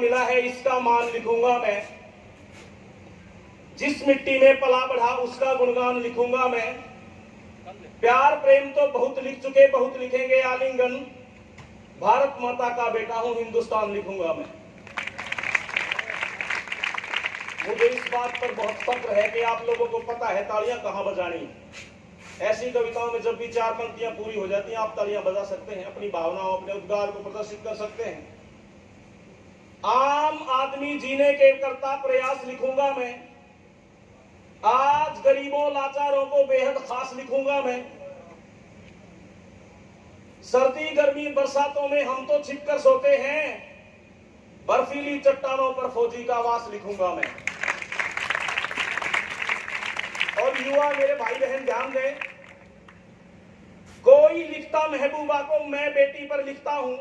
मिला है, इसका मान लिखूँगा मैं। जिस मिट्टी में पला बढ़ा, उसका गुणगान लिखूँगा मैं। प्यार, प्रेम तो बहुत लिख चुके, बहुत लिखेंगे आलिंगन। भारत माता का बेटा हूँ, हिंदुस्तान लिखूँगा मैं। मुझे इस बात पर बहुत फक्र है कि आप लोगों को पता है, तालियाँ कहाँ बजानी। ऐसी कविताओं में जब भी चार पंक्तियाँ पूरी हो जाती हैं, आप तालियाँ बजा सकते हैं, अपनी भावनाओं, अपने उद्गार को प्रदर्शित कर सकते हैं। आम आदमी जीने के करता प्रयास लिखूँगा मैं। आज गरीबों लाचारों को बेहद खास लिखूँगा मैं। सर्दी, गर्मी, बरसातों में हम तो छिपकर सोते हैं। बर्फीली चट्टानों पर फौजी का वास लिखूँगा मैं। और युवा मेरे भाई बहन ध्यान दें कोई लिखता महबूबा को मैं बेटी पर लिखता हूँ।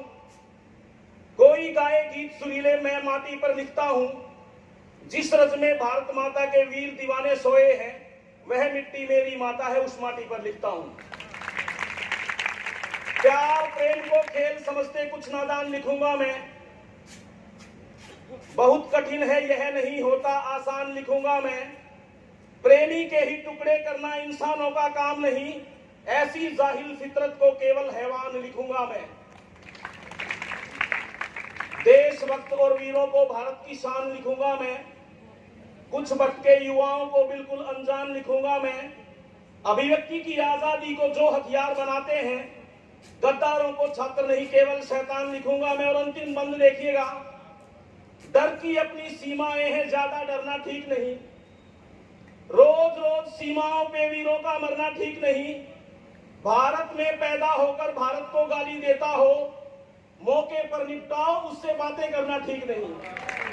कोई गाए गीत सुरीले मैं माटी पर लिखता हूँ। जिस रज में भारत माता के वीर दीवाने सोए हैं, वह मिट्टी मेरी माता है, उस माटी पर लिखता हूँ। प्यार प्रेम को खेल समझते कुछ नादान लिखूँगा मैं। बहुत कठिन है, यह नहीं होता, आसान लिखूँगा मैं। प्रेमी के ही टुकड़े करना इंसानों का काम नहीं, ऐसी जाहिल फितरत को केवल हैवान लिखूँगा मैं। देशभक्त और वीरों को भारत की शान लिखूँगा मैं। कुछ भटके युवाओं को बिल्कुल अनजान लिखूँगा मैं। अभिव्यक्ति की आज़ादी को जो हथियार बनाते हैं, गद्दारों को छात्र नहीं, केवल शैतान लिखूँगा मैं। और अंतिम बंद देखिएगा, डर की अपनी सीमाएँ हैं, ज़्यादा डरना ठीक नहीं। रोज रोज सीमाओं पे वीरों का मरना ठीक नहीं। भारत में पैदा होकर भारत को गाली देता हो मौके पर निपटाओ उससे बातें करना ठीक नहीं।